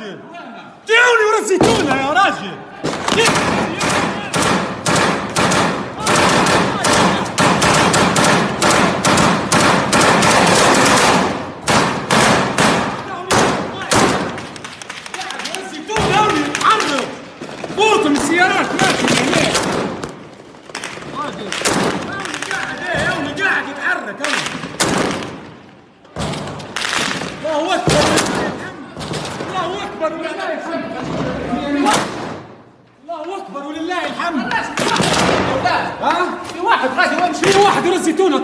يا راجل الزيتونة يتعرض فوتوا من السيارات ماشي هناك راجل إيه أكبر ولله الحمد. الله أكبر ولله الحمد. ها؟ في واحد غادي وامشي واحد يرز زيتونه